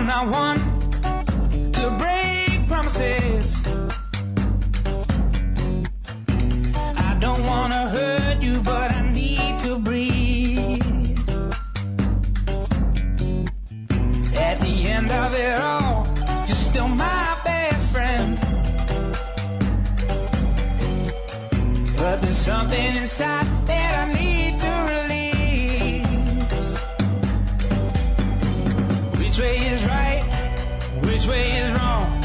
I'm not one to break promises. I don't wanna hurt you, but I need to breathe. At the end of it all, you're still my best friend. But there's something inside there. is wrong?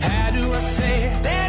How do I say that?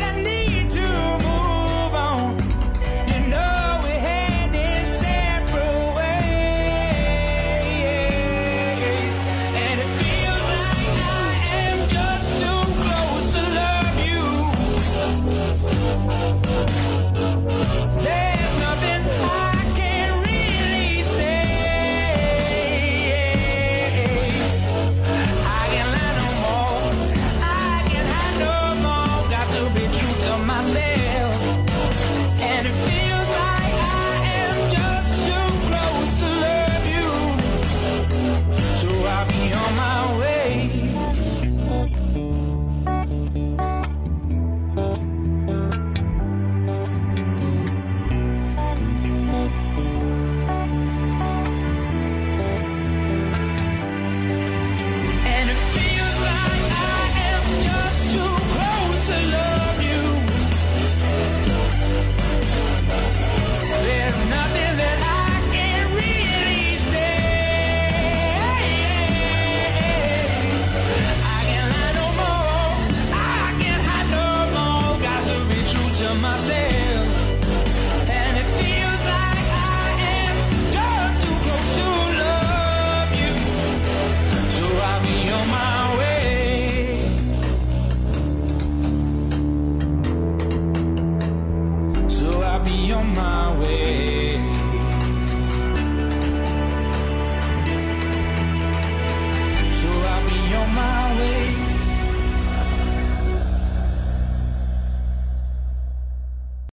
Be on my way.